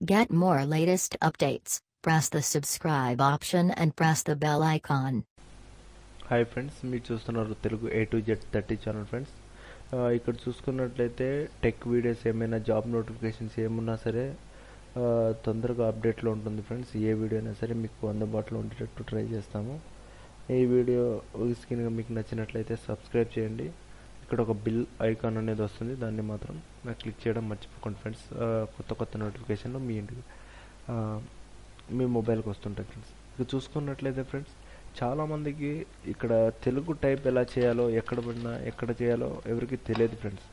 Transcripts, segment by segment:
Get more latest updates. Press the subscribe option and press the bell icon. Hi friends మీరు చూస్తున్నారు Telugu A to Z thirty channel friends ఇక్కడ చూసుకున్నట్లయితే tech videos ఏమైనా job notifications ఏమున్నా సరే తొందరగా అప్డేట్లో ఉంటుంది ఫ్రెండ్స్ ఏ వీడియో అయినా సరే మీకు అందుబాటులో ఉండేటట్టు ట్రై చేస్తాము ఈ వీడియో స్క్రీన్గా మీకు నచ్చినట్లయితే సబ్స్క్రైబ్ చేయండి ఇక్కడ ఒక బిల్ ఐకాన్ అనేది వస్తుంది. దాన్ని మాత్రం నాకు క్లిక్ చేయడం మర్చిపోకండి ఫ్రెండ్స్. కొత్త కొత్త నోటిఫికేషన్లు మీ ఇంటికి మీ మొబైల్కి వస్తుంటాయి ఫ్రెండ్స్. ఇక చూసుకున్నట్లయితే ఫ్రెండ్స్ చాలామందికి ఇక్కడ తెలుగు టైప్ ఎలా చేయాలో ఎక్కడ పడినా ఎక్కడ చేయాలో ఎవరికి తెలియదు ఫ్రెండ్స్.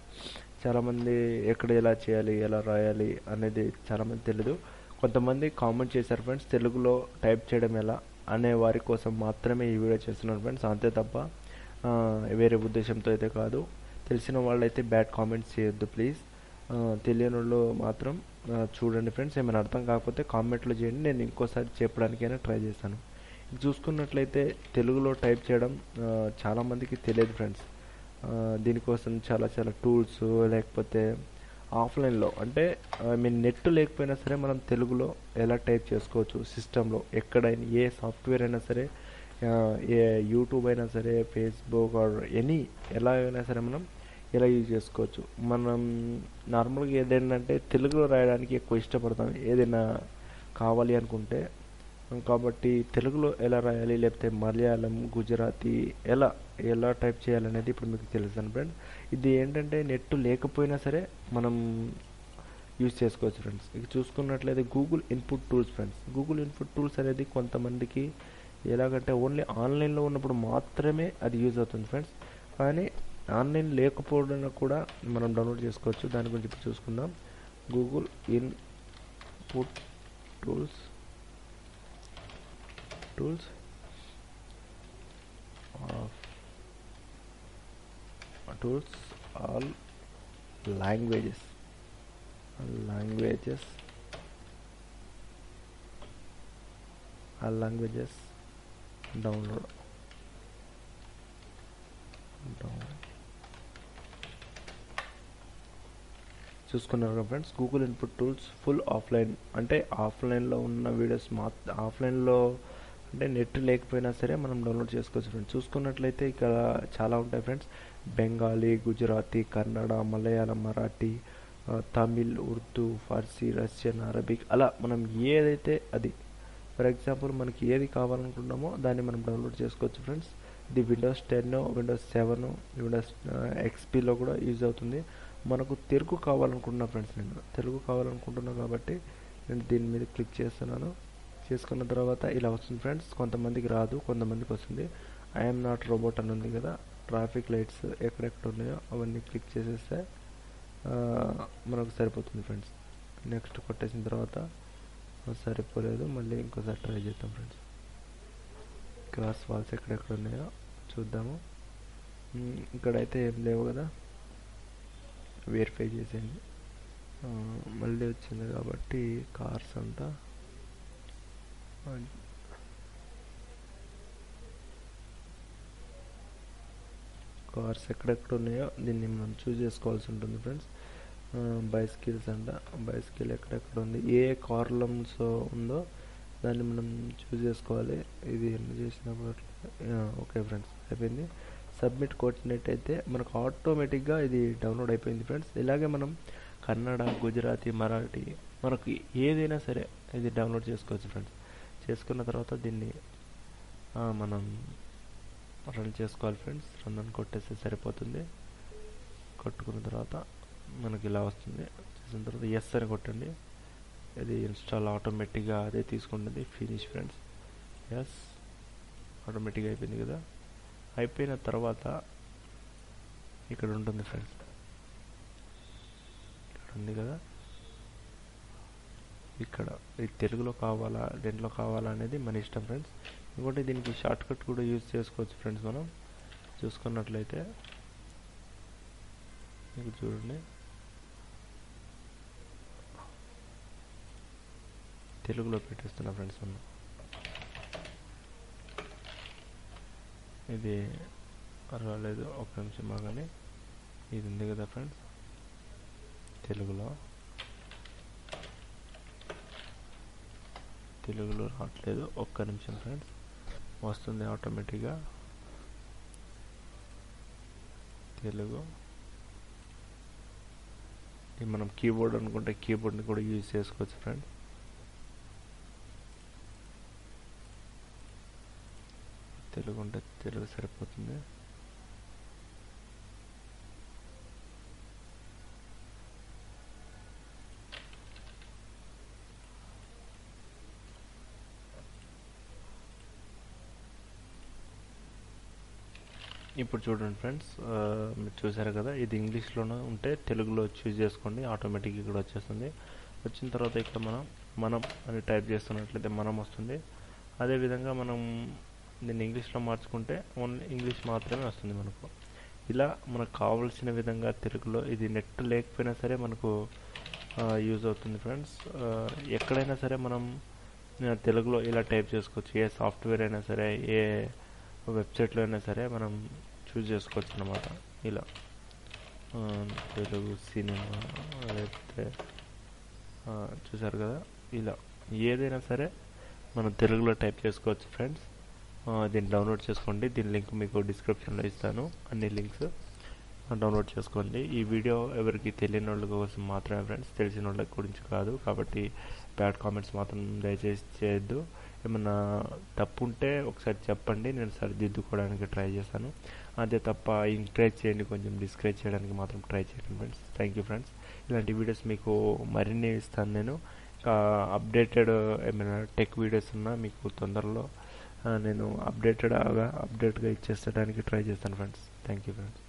చాలామంది ఎక్కడ ఎలా చేయాలి ఎలా రాయాలి అనేది చాలామంది తెలియదు కొంతమంది కామెంట్ చేశారు ఫ్రెండ్స్ తెలుగులో టైప్ చేయడం ఎలా అనే వారి కోసం మాత్రమే ఈ వీడియో చేస్తున్నాను ఫ్రెండ్స్. అంతే తప్ప వేరే ఉద్దేశంతో అయితే కాదు. తెలిసిన వాళ్ళైతే బ్యాడ్ కామెంట్స్ చేయొద్దు ప్లీజ్. తెలియని వాళ్ళు మాత్రం చూడండి ఫ్రెండ్స్ ఏమైనా అర్థం కాకపోతే కామెంట్లో చేయండి. నేను ఇంకోసారి చెప్పడానికైనా ట్రై చేస్తాను. చూసుకున్నట్లయితే తెలుగులో టైప్ చేయడం చాలామందికి తెలియదు ఫ్రెండ్స్. దీనికోసం చాలా చాలా టూల్స్ లేకపోతే ఆఫ్లైన్లో అంటే ఐ మీన్ నెట్ లేకపోయినా సరే మనం తెలుగులో ఎలా టైప్ చేసుకోవచ్చు సిస్టంలో ఎక్కడైనా ఏ సాఫ్ట్వేర్ అయినా సరే ఏ యూట్యూబ్ అయినా సరే ఫేస్బుక్ ఆర్ ఎనీ ఎలా అయినా సరే మనం ఎలా యూజ్ చేసుకోవచ్చు. మనం నార్మల్గా ఏదైనా తెలుగులో రాయడానికి ఎక్కువ ఇష్టపడతాం. ఏదైనా కావాలి అనుకుంటే కాబట్టి తెలుగులో ఎలా రాయాలి లేకపోతే మలయాళం గుజరాతీ ఎలా ఎలా టైప్ చేయాలనేది ఇప్పుడు మీకు తెలుసాను ఫ్రెండ్స్ ఇది ఏంటంటే నెట్ లేకపోయినా సరే మనం యూజ్ చేసుకోవచ్చు ఫ్రెండ్స్ ఇక చూసుకున్నట్లయితే Google input tools friends Google input tools అనేది కొంతమందికి ఎలాగంటే ఓన్లీ ఆన్లైన్లో ఉన్నప్పుడు మాత్రమే అది యూజ్ అవుతుంది ఫ్రెండ్స్. కానీ ఆన్లైన్ లేకపోవడం కూడా మనం డౌన్లోడ్ చేసుకోవచ్చు. దాని గురించి ఇప్పుడు చూసుకుందాం. Google input tools tools tools all languages. Languages. All languages. Download చూసుకున్నారు కదా friends Google input tools full offline అంటే ఆఫ్లైన్లో ఉన్న వీడియోస్ మా ఆఫ్లైన్లో అంటే నెట్ లేకపోయినా సరే మనం డౌన్లోడ్ చేసుకోవచ్చు ఫ్రెండ్స్. చూసుకున్నట్లయితే ఇక్కడ చాలా ఉంటాయి friends. Bengali Gujarati Kannada Malayalam Marathi Tamil Urdu Farsi Russian Arabic అలా మనం ఏదైతే అది ఫర్ ఎగ్జాంపుల్ మనకి ఏది కావాలనుకుంటున్నామో దాన్ని మనం డౌన్లోడ్ చేసుకోవచ్చు ఫ్రెండ్స్ ఇది Windows ten Windows seven Windows ఎక్స్పీలో కూడా యూజ్ అవుతుంది. మనకు తెలుగు కావాలనుకుంటున్నా ఫ్రెండ్స్ నేను. తెలుగు కావాలనుకుంటున్నాను కాబట్టి నేను దీని మీద క్లిక్ చేస్తున్నాను. చేసుకున్న తర్వాత ఇలా వస్తుంది ఫ్రెండ్స్ కొంతమందికి రాదు కొంతమందికి వస్తుంది. ఐఎమ్ నాట్ రోబోట్ అని ఉంది కదా. ట్రాఫిక్ లైట్స్ ఎక్కడెక్కడ ఉన్నాయో అవన్నీ క్లిక్ చేసేస్తే uh, మనకు సరిపోతుంది ఫ్రెండ్స్ నెక్స్ట్ కొట్టేసిన తర్వాత సరిపోలేదు. మళ్ళీ ఇంకోసారి ట్రై చేద్దాం ఫ్రెండ్స్ క్రాస్ వాల్స్ ఎక్కడెక్కడ ఉన్నాయో చూద్దాము. ఇక్కడైతే ఏం లేవు కదా. వెరిఫై చేసేయండి. మళ్ళీ వచ్చింది కాబట్టి కార్స్ అంతా. కార్స్ ఎక్కడెక్కడ ఉన్నాయో దీన్ని మనం చూస్ చేసుకోవాల్సి ఉంటుంది ఫ్రెండ్స్ బైస్కిల్స్ అంట. బైస్కిల్ ఎక్కడెక్కడ ఉంది? ఏ కార్లమ్స్ ఉందో దాన్ని మనం చూస్ చేసుకోవాలి. ఇది ఎన్ని చేసినప్పుడు ఓకే ఫ్రెండ్స్ అయిపోయింది. సబ్మిట్ కొట్టినట్టయితే మనకు ఆటోమేటిక్గా ఇది డౌన్లోడ్ అయిపోయింది ఫ్రెండ్స్. ఇలాగే మనం కన్నడ గుజరాతీ మరాఠీ మనకు ఏదైనా సరే ఇది డౌన్లోడ్ చేసుకోవచ్చు ఫ్రెండ్స్. చేసుకున్న తర్వాత దీన్ని మనం రన్ చేసుకోవాలి ఫ్రెండ్స్. రన్ అని కొట్టేస్తే సరిపోతుంది. కొట్టుకున్న తర్వాత మనకి ఇలా వస్తుంది. చేసిన తర్వాత ఎస్ అని కొట్టండి. అది ఇన్స్టాల్ ఆటోమేటిక్గా అదే తీసుకుంటుంది. ఫినిష్ ఫ్రెండ్స్ ఎస్ ఆటోమేటిక్గా అయిపోయింది కదా. అయిపోయిన తర్వాత ఇక్కడ ఉంటుంది ఫ్రెండ్స్ ఇక్కడ ఉంది కదా. ఇక్కడ ఇది తెలుగులో కావాలా దేంట్లో కావాలా అనేది మన ఇష్టం ఫ్రెండ్స్ ఇంకోటి దీనికి షార్ట్ కట్ కూడా యూజ్ చేసుకోవచ్చు ఫ్రెండ్స్ మనం. చూసుకున్నట్లయితే మీకు చూడండి. తెలుగులో పెట్టేస్తున్నా ఫ్రెండ్స్ మనం ఇది రాలేదు ఒక నిమిషం కానీ ఇది ఉంది కదా ఫ్రెండ్స్? తెలుగులో. తెలుగులో రావట్లేదు ఒక్క నిమిషం ఫ్రెండ్స్. వస్తుంది ఆటోమేటిక్గా. తెలుగు. ఇది మనం కీబోర్డ్ అనుకుంటే కీబోర్డ్ని కూడా యూజ్ చేసుకోవచ్చు ఫ్రెండ్ తెలుగు ఉంటే తెలుగు సరిపోతుంది. ఇప్పుడు చూడండి ఫ్రెండ్స్ మీరు చూసారు కదా ఇది ఇంగ్లీష్లోనే ఉంటే తెలుగులో చూస్ చేసుకోండి ఆటోమేటిక్ ఇక్కడ వచ్చేస్తుంది. వచ్చిన తర్వాత ఇక్కడ మనం మనం అని టైప్ చేస్తున్నట్లయితే మనం వస్తుంది. అదేవిధంగా మనం దీన్ని ఇంగ్లీష్లో మార్చుకుంటే ఓన్లీ ఇంగ్లీష్ మాత్రమే వస్తుంది మనకు. ఇలా మనకు కావాల్సిన విధంగా తెలుగులో ఇది నెట్ లేకపోయినా సరే మనకు యూజ్ అవుతుంది ఫ్రెండ్స్. ఎక్కడైనా సరే మనం తెలుగులో ఇలా టైప్ చేసుకోవచ్చు. ఏ సాఫ్ట్వేర్ అయినా సరే ఏ వెబ్సైట్లో అయినా సరే మనం చూస్ చేసుకోవచ్చు అనమాట ఇలా. తెలుగు సినిమా లేకపోతే చూసారు కదా? ఇలా. ఏదైనా సరే మనం తెలుగులో టైప్ చేసుకోవచ్చు ఫ్రెండ్స్. దీన్ని డౌన్లోడ్ చేసుకోండి. దీని లింక్ మీకు డిస్క్రిప్షన్లో ఇస్తాను. అన్ని లింక్స్ డౌన్లోడ్ చేసుకోండి. ఈ వీడియో ఎవరికి తెలియని వాళ్ళ కోసం మాత్రమే ఫ్రెండ్స్ తెలిసిన వాళ్ళ గురించి కాదు. కాబట్టి బ్యాడ్ కామెంట్స్ మాత్రం దయచేసి చేయొద్దు. ఏమన్నా తప్పు ఉంటే ఒకసారి చెప్పండి. నేను సరిదిద్దుకోవడానికి ట్రై చేస్తాను. అదే తప్ప ఎంకరేజ్ చేయండి. కొంచెం డిస్కరేజ్ చేయడానికి మాత్రం ట్రై చేయండి ఫ్రెండ్స్ థ్యాంక్ యూ ఫ్రెండ్స్ ఇలాంటి వీడియోస్ మీకు మరిన్ని ఇస్తాను నేను. అప్డేటెడ్ ఏమైనా టెక్ వీడియోస్ ఉన్నా మీకు తొందరలో నేను అప్డేటెడ్ అప్డేట్గా ఇచ్చేసడానికి ట్రై చేస్తాను ఫ్రెండ్స్ థ్యాంక్ యూ ఫ్రెండ్స్